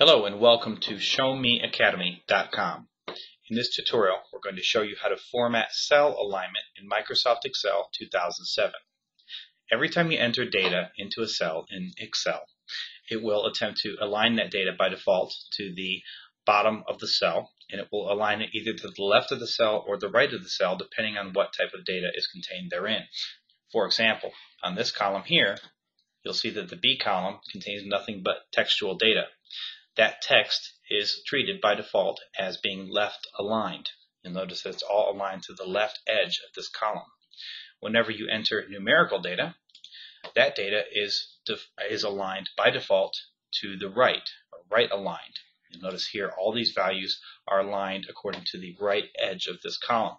Hello and welcome to ShowMeAcademy.com. In this tutorial, we're going to show you how to format cell alignment in Microsoft Excel 2007. Every time you enter data into a cell in Excel, it will attempt to align that data by default to the bottom of the cell, and it will align it either to the left of the cell or the right of the cell, depending on what type of data is contained therein. For example, on this column here, you'll see that the B column contains nothing but textual data that text is treated by default as being left aligned. You'll notice that it's all aligned to the left edge of this column. Whenever you enter numerical data, that data is, is aligned by default to the right, or right aligned. You'll notice here all these values are aligned according to the right edge of this column.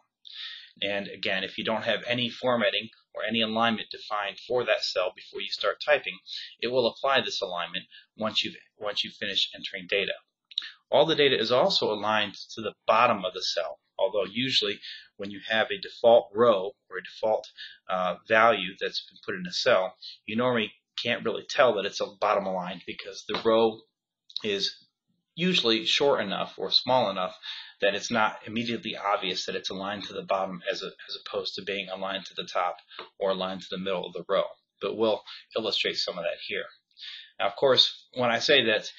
And again, if you don't have any formatting or any alignment defined for that cell before you start typing, it will apply this alignment once you've, once you finish entering data. All the data is also aligned to the bottom of the cell, although usually when you have a default row or a default uh, value that's been put in a cell, you normally can't really tell that it's a bottom aligned because the row is usually short enough or small enough that it's not immediately obvious that it's aligned to the bottom as, a, as opposed to being aligned to the top or aligned to the middle of the row. But we'll illustrate some of that here. Now, of course, when I say that,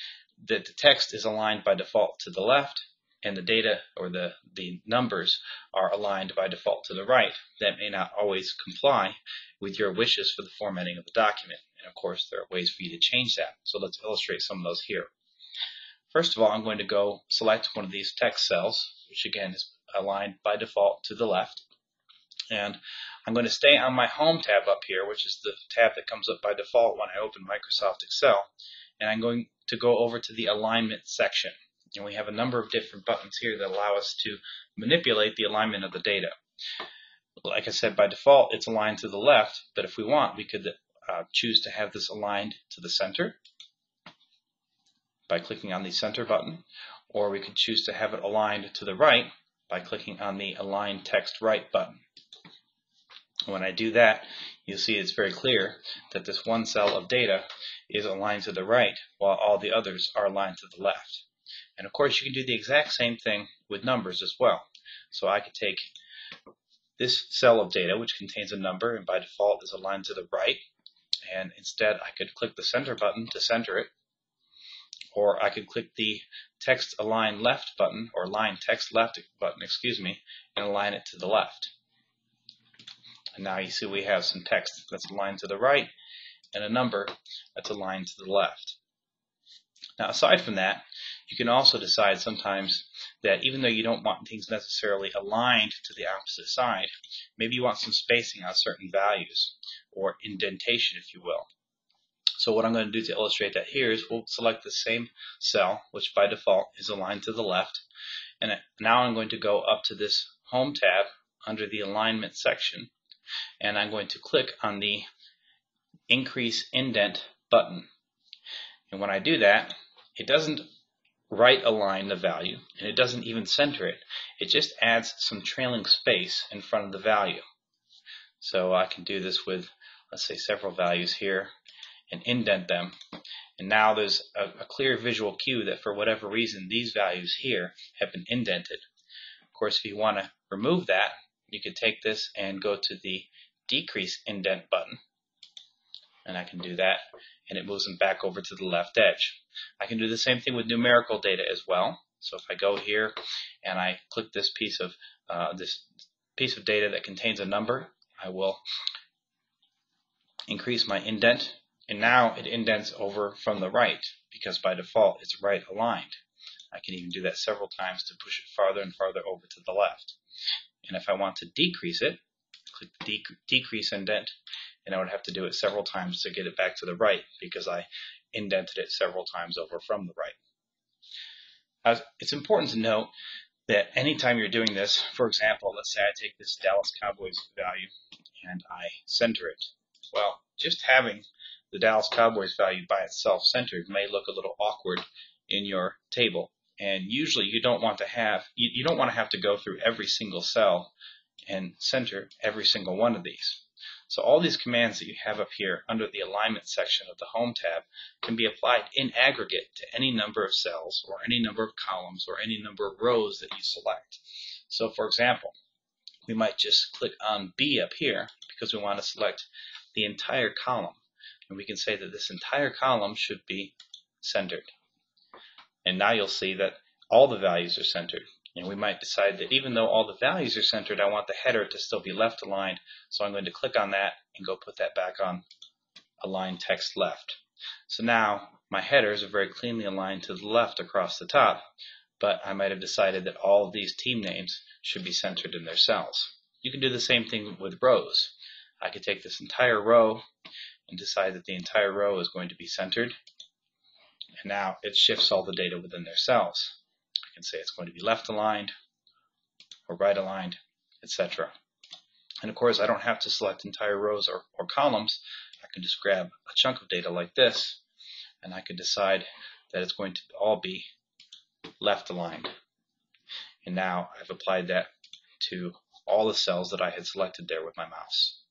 that the text is aligned by default to the left and the data or the, the numbers are aligned by default to the right, that may not always comply with your wishes for the formatting of the document. And of course, there are ways for you to change that. So let's illustrate some of those here. First of all, I'm going to go select one of these text cells, which again is aligned by default to the left. And I'm going to stay on my Home tab up here, which is the tab that comes up by default when I open Microsoft Excel. And I'm going to go over to the Alignment section. And we have a number of different buttons here that allow us to manipulate the alignment of the data. Like I said, by default, it's aligned to the left, but if we want, we could uh, choose to have this aligned to the center by clicking on the center button, or we could choose to have it aligned to the right by clicking on the Align Text Right button. When I do that, you'll see it's very clear that this one cell of data is aligned to the right while all the others are aligned to the left. And of course, you can do the exact same thing with numbers as well. So I could take this cell of data, which contains a number and by default is aligned to the right, and instead I could click the center button to center it, or I could click the text align left button or align text left button, excuse me, and align it to the left. And now you see we have some text that's aligned to the right and a number that's aligned to the left. Now aside from that, you can also decide sometimes that even though you don't want things necessarily aligned to the opposite side, maybe you want some spacing on certain values or indentation if you will. So what I'm going to do to illustrate that here is we'll select the same cell, which by default is aligned to the left. And now I'm going to go up to this Home tab under the Alignment section, and I'm going to click on the Increase Indent button. And when I do that, it doesn't right align the value, and it doesn't even center it. It just adds some trailing space in front of the value. So I can do this with, let's say, several values here and indent them. And now there's a, a, clear visual cue that for whatever reason these values here have been indented. Of course, if you want to remove that, you could take this and go to the decrease indent button. And I can do that, and it moves them back over to the left edge. I can do the same thing with numerical data as well. So if I go here and I click this piece of uh, this piece of data that contains a number, I will increase my indent and now it indents over from the right because by default it's right aligned. I can even do that several times to push it farther and farther over to the left. And if I want to decrease it, click the decrease indent, and I would have to do it several times to get it back to the right because I indented it several times over from the right. As it's important to note that anytime you're doing this, for example, let's say I take this Dallas Cowboys value and I center it. Well, just having the Dallas Cowboys value by itself centered may look a little awkward in your table. And usually you don't want to have you, you don't want to have to go through every single cell and center every single one of these. So all these commands that you have up here under the alignment section of the Home tab can be applied in aggregate to any number of cells or any number of columns or any number of rows that you select. So for example, we might just click on B up here because we want to select the entire column. And we can say that this entire column should be centered. And now you'll see that all the values are centered. And we might decide that even though all the values are centered, I want the header to still be left aligned. So I'm going to click on that and go put that back on align text left. So now my headers are very cleanly aligned to the left across the top, but I might have decided that all of these team names should be centered in their cells. You can do the same thing with rows. I could take this entire row and decide that the entire row is going to be centered. And now it shifts all the data within their cells I can say it's going to be left aligned or right aligned, etc. And of course, I don't have to select entire rows or, or columns. I can just grab a chunk of data like this, and I can decide that it's going to all be left aligned. And now I've applied that to all the cells that I had selected there with my mouse.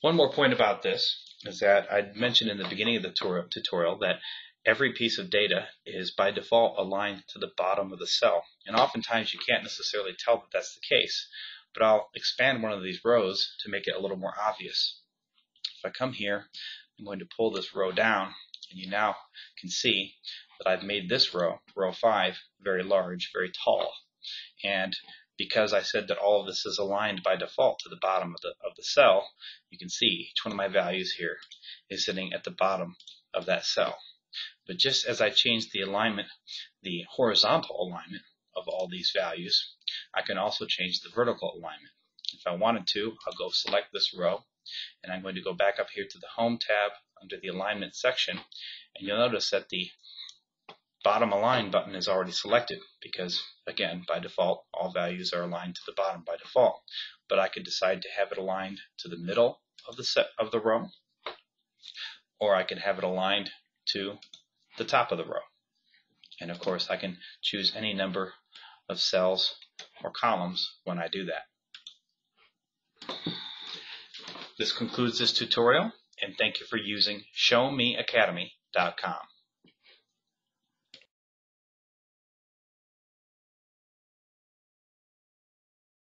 One more point about this is that I mentioned in the beginning of the tutorial that every piece of data is by default aligned to the bottom of the cell. And oftentimes you can't necessarily tell that that's the case, but I'll expand one of these rows to make it a little more obvious. If I come here, I'm going to pull this row down, and you now can see that I've made this row, row 5, very large, very tall. And because I said that all of this is aligned by default to the bottom of the, of the cell, you can see each one of my values here is sitting at the bottom of that cell. But just as I change the alignment, the horizontal alignment of all these values, I can also change the vertical alignment. If I wanted to, I'll go select this row, and I'm going to go back up here to the Home tab under the Alignment section, and you'll notice that the bottom align button is already selected because, again, by default, all values are aligned to the bottom by default. But I could decide to have it aligned to the middle of the set of the row, or I could have it aligned to the top of the row. And of course, I can choose any number of cells or columns when I do that. This concludes this tutorial, and thank you for using ShowMeAcademy.com.